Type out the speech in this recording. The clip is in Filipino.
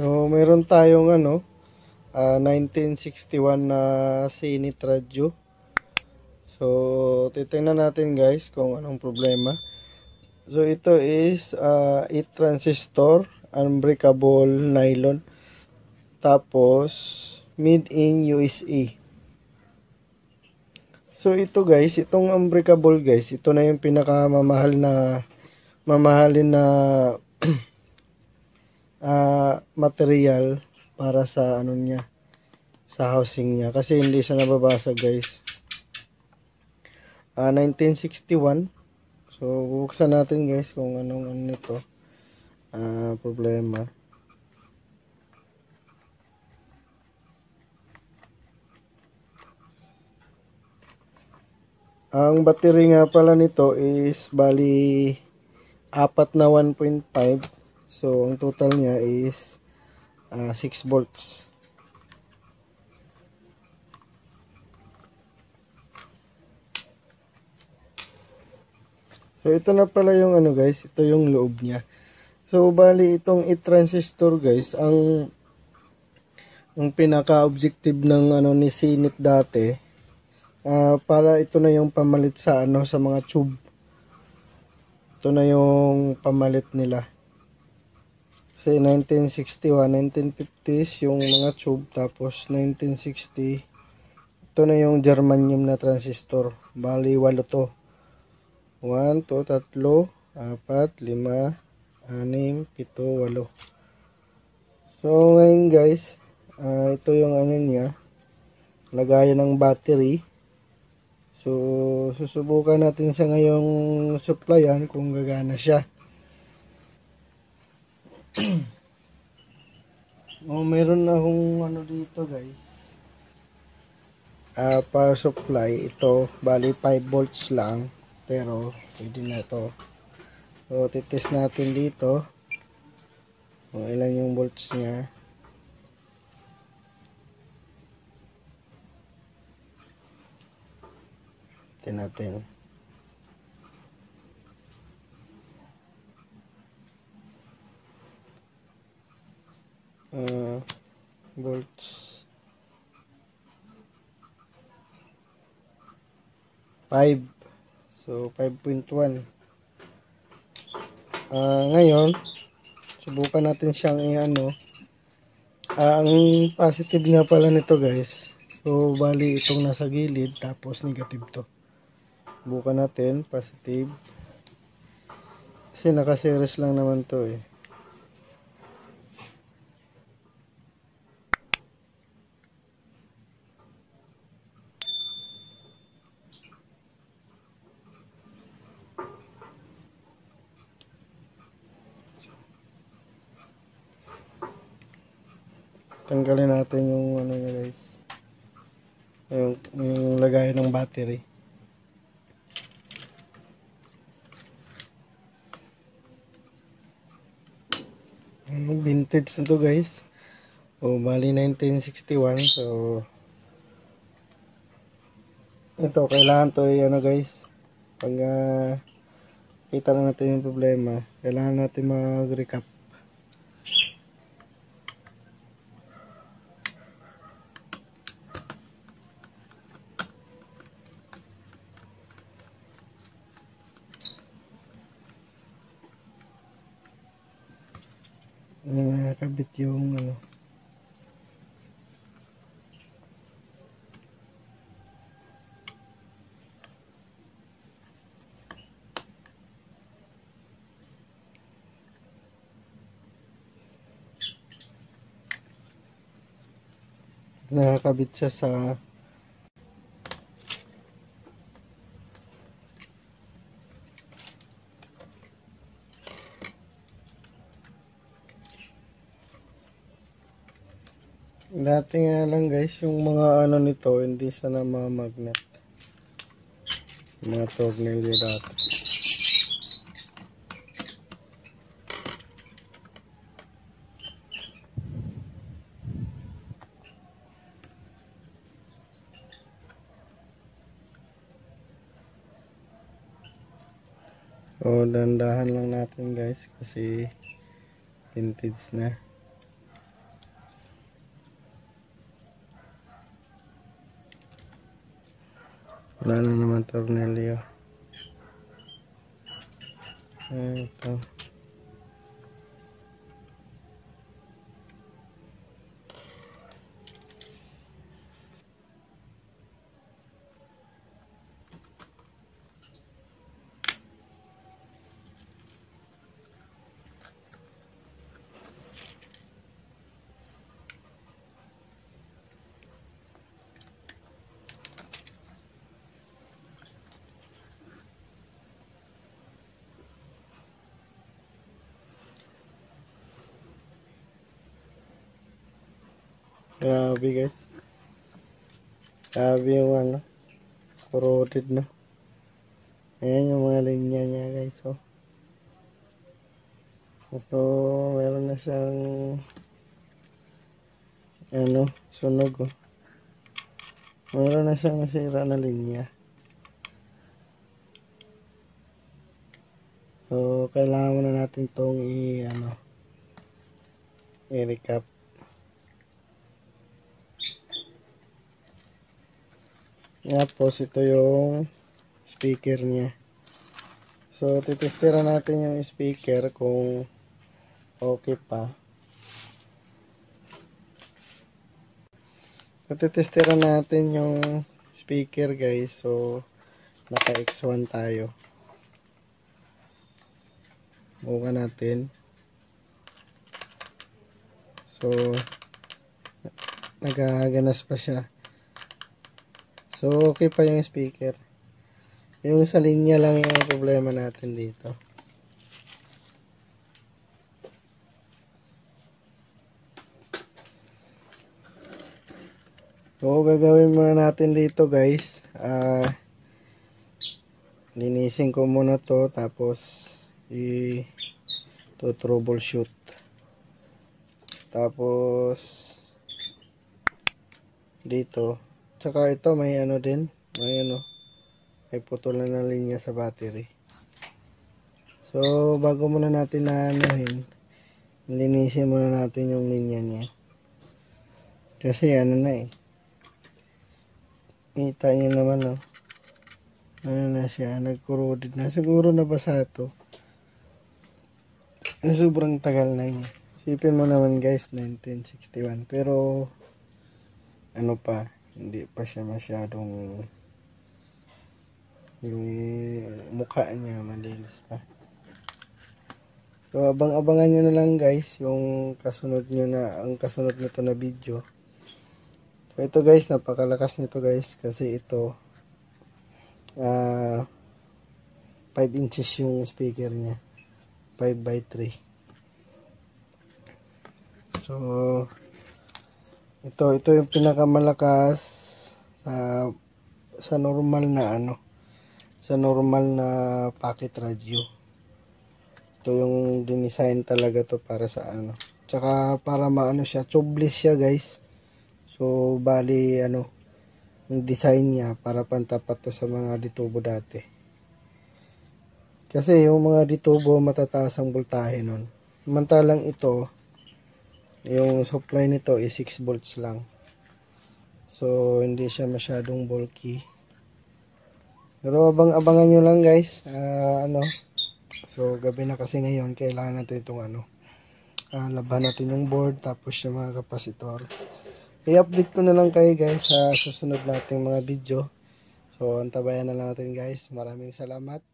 So, meron tayong ano, ah, 1961 na Zenith Radio. So, titingnan natin guys kung anong problema. So, ito is ah, 8 transistor, unbreakable nylon. Tapos, made in USA. So, ito guys, itong unbreakable guys, ito na yung pinakamamahal na mamahalin na ah, material para sa ano niya sa housing niya. Kasi hindi siya nababasag guys. Ah, 1961 so buksan natin guys kung anong ano nito. Ah, problema. Ang battery nga pala nito is bali apat na 1.5 so ang total niya is ah, 6 volts. So ito na pala yung ano guys ito yung loob niya. So bali itong i-transistor guys ang ang pinaka objective ng ano ni Sinit dati ah, para ito na yung pamalit sa ano sa mga tube. Ito na yung pamalit nila. Kasi 1961, 1950s yung mga tube tapos 1960 ito na yung germanium na transistor. Bali walo to. 1, 2, 3, 4, 5, 6, 7, 8. So ngayon guys, ah, ito yung ano niya. Lagayan ng battery. So, susubukan natin siya ngayong supplyan kung gagana siya. oh, meron na akong ano dito guys. Ah, power supply. Ito, bali 5 volts lang. Pero, pwede na to. So, titest natin dito. Kung ilan yung volts niya. Tingnan natin. Uh, volts. 5. So, 5.1. Ah, ngayon, subukan natin siyang i-ano. Ah, ang positive nga pala nito guys. So, bali itong nasa gilid, tapos negative to. Bukan natin, positive. Kasi naka-series lang naman to eh. Tanggalin natin yung ano niya guys. Yung, yung lagayan ng battery. Ano, vintage na to guys. O, bali 1961. So, ito, kailangan to ay ano guys. Pag uh, kita na natin yung problema, kailangan natin mag-recap. Nakakabit yung ano. Nakakabit siya sa Dati nga lang guys, yung mga ano nito, hindi siya na mga tornilyo dati. O, dandahan lang natin guys kasi vintage na. Wala na naman tornilyo. Ito. Grabe guys. Grabe yung ano. Corroded na. Ayan yung mga linya niya guys. Oh. Ito, meron na siyang ano, sunog oh. Meron na siyang nasira na linya. So, kailangan muna natin tong i, ano, i-recap. Tapos, ito yung speaker niya. So, titestira natin yung speaker kung okay pa. So, titestira natin yung speaker guys. So, naka X1 tayo. Buka natin. So, nagaganas pa siya. So, okay pa yung speaker. Yung sa linya lang yung problema natin dito. So, gagawin muna natin dito guys. Ah, linisin ko muna to tapos i to troubleshoot. Tapos dito. Tsaka ito may ano din, may ano may putol na ng linya sa battery. So, bago muna natin na linisin muna natin yung linya niya. Kasi ano na eh. Kita niyo naman oh. Ano na siya, nag-corroded na. Siguro nabasa to. Sobrang tagal na niya. Isipin mo naman guys, 1961. Pero, ano pa, hindi pa siya masyadong yung mukha niya malinis pa. So, abang-abangan nyo na lang guys, yung kasunod nyo na, ang kasunod nito na video. So, ito guys, napakalakas nito guys, kasi ito, ah, 5 inches yung speaker niya. 5 by 3. So, ito, ito yung pinakamalakas sa, sa normal na ano, sa normal na packet radio. Ito yung dinesign talaga to para sa ano. Tsaka para maano siya, tubeless siya guys. So, bali ano, yung design niya para pantapat to sa mga ditubo dati. Kasi yung mga ditubo matataas ang voltahe nun. Samantalang ito, yung supply nito is 6 volts lang. So, hindi siya masyadong bulky. Pero abang-abangan nyo lang guys. Ah, ano, So, gabi na kasi ngayon, kailangan natin itong ano, uh, laban natin yung board, tapos yung mga kapasitor. I-update ko na lang kayo guys sa susunod nating mga video. So, antabayan na lang natin guys. Maraming salamat.